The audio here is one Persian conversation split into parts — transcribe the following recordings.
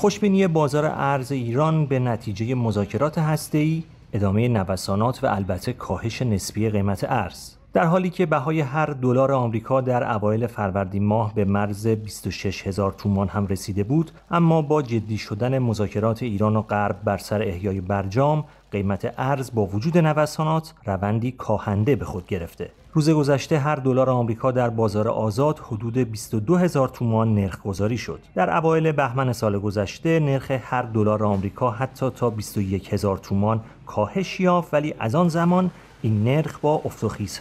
خوشبینی بازار ارز ایران به نتیجه مذاکرات هسته‌ای، ادامه نوسانات و البته کاهش نسبی قیمت ارز. در حالی که بهای هر دلار آمریکا در اوایل فروردین ماه به مرز 26 هزار تومان هم رسیده بود اما با جدی شدن مذاکرات ایران و غرب بر سر احیای برجام قیمت ارز با وجود نوسانات روندی کاهنده به خود گرفته روز گذشته هر دلار آمریکا در بازار آزاد حدود 22 هزار تومان نرخ گذاری شد. در اوایل بهمن سال گذشته نرخ هر دلار آمریکا حتی تا 21 هزار تومان کاهش یافت ولی از آن زمان این نرخ با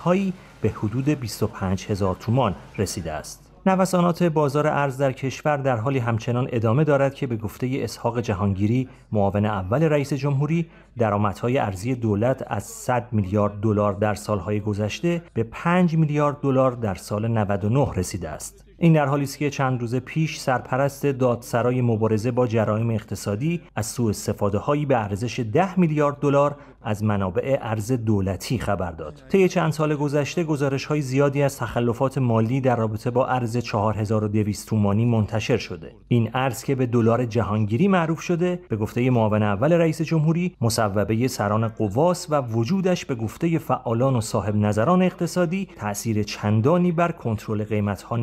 هایی به حدود 25 هزار تومان رسیده است. نوسانات بازار ارز در کشور در حالی همچنان ادامه دارد که به گفته اسحاق جهانگیری معاون اول رئیس جمهوری درآمدهای ارزی دولت از 100 میلیارد دلار در سالهای گذشته به 5 میلیارد دلار در سال 99 رسیده است. این در حالی است که چند روز پیش سرپرست دادسرای مبارزه با جرایم اقتصادی از سوء استفاده هایی به ارزش 10 میلیارد دلار از منابع ارز دولتی خبر داد. طی چند سال گذشته گزارش های زیادی از تخلفات مالی در رابطه با ارز 4200 تومانی منتشر شده. این ارز که به دلار جهانگیری معروف شده، به گفته معاون اول رئیس جمهوری، مصوبه سران قواس و وجودش به گفته فعالان و صاحب نظران اقتصادی تأثیر چندانی بر کنترل قیمت ها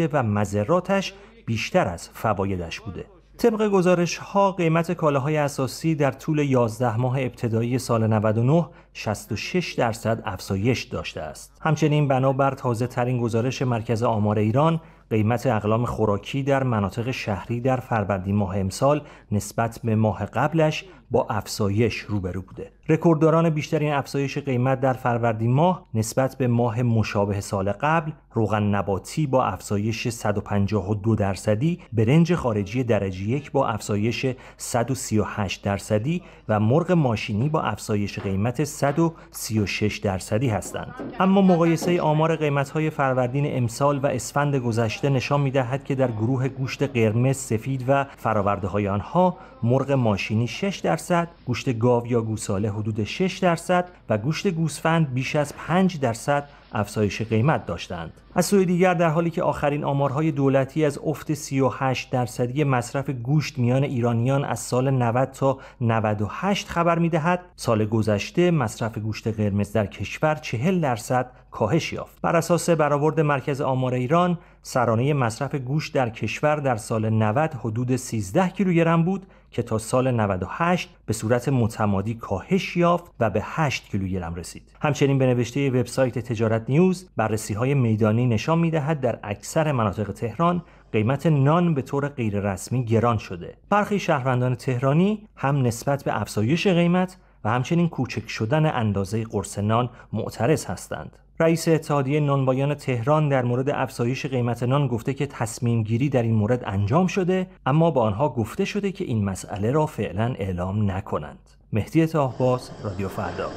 نداشته و مذراتش بیشتر از فوایدش بوده. طبق گزارش ها قیمت کالاهای اساسی در طول 11 ماه ابتدایی سال 99 66 درصد افزایش داشته است. همچنین بنابر تازه ترین گزارش مرکز آمار ایران قیمت اقلام خوراکی در مناطق شهری در فروردین ماه امسال نسبت به ماه قبلش با افزایش روبرو بوده. رکوردداران بیشترین افزایش قیمت در فروردین ماه نسبت به ماه مشابه سال قبل روغن نباتی با افزایش 152 درصدی برنج خارجی درجه یک با افزایش 138 درصدی و مرغ ماشینی با افزایش قیمت 136 درصدی هستند اما مقایسه آمار قیمت های فروردین امسال و اسفند گذشته نشان می دهد که در گروه گوشت قرمز سفید و فراورده های آنها مرغ ماشینی 6 درصد گوشت گاو یا گوساله حدود 6 درصد و گوشت گوسفند بیش از 5 درصد افزایش قیمت داشتند. از سوی دیگر در حالی که آخرین آمارهای دولتی از افت 38 درصدی مصرف گوشت میان ایرانیان از سال 90 تا 98 خبر می‌دهد، سال گذشته مصرف گوشت قرمز در کشور 40 درصد کاهش یافت. بر اساس برآورد مرکز آمار ایران، سرانه مصرف گوشت در کشور در سال 90 حدود 13 کیلوگرم بود که تا سال 98 به صورت متمادی کاهش یافت و به 8 کیلوگرم رسید. همچنین به نوشته وبسایت تجارت نیوز بررسی های میدانی نشان می دهد در اکثر مناطق تهران قیمت نان به طور غیررسمی گران شده. برخی شهروندان تهرانی هم نسبت به افزایش قیمت و همچنین کوچک شدن اندازه قرص نان معترض هستند. رئیس اتحادیه نانوایان تهران در مورد افزایش قیمت نان گفته که تصمیم گیری در این مورد انجام شده اما با آنها گفته شده که این مسئله را فعلا اعلام نکنند. مهدی تاهباز رادیو فردا